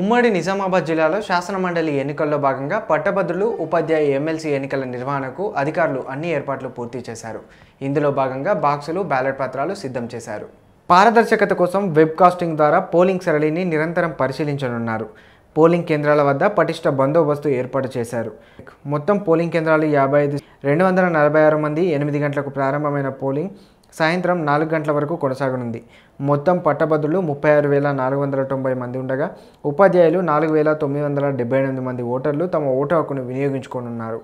ఉమ్మడి నిజామాబాద్ జిల్లాలో శాసనమండలి ఎన్నికల్లో భాగంగా పట్టభద్రులు ఉపాధ్యాయ ఎమ్మెల్సీ ఎన్నికల నిర్వహణకు అధికారులు అన్ని ఏర్పాట్లు పూర్తి చేశారు. ఇందులో భాగంగా బాక్సులు బ్యాలెట్ పత్రాలు సిద్ధం చేశారు. పారదర్శకత కోసం వెబ్ కాస్టింగ్ ద్వారా పోలింగ్ సరళిని నిరంతరం పరిశీలించనున్నారు. పోలింగ్ కేంద్రాల వద్ద పటిష్ట బందోబస్తు ఏర్పాటు చేశారు. మొత్తం పోలింగ్ కేంద్రాలు యాభై ఐదు రెండు వందల నలభై ఆరు మంది ఎనిమిది గంటలకు ప్రారంభమైన పోలింగ్ సాయంత్రం నాలుగు గంటల వరకు కొనసాగనుంది. మొత్తం పట్టభద్రులు ముప్పై ఆరు వేల నాలుగు వందల తొంభై మంది ఉండగా ఉపాధ్యాయులు నాలుగు వేల తొమ్మిది వందల డెబ్బై ఎనిమిది మంది ఓటర్లు తమ ఓటు హక్కును వినియోగించుకోనున్నారు.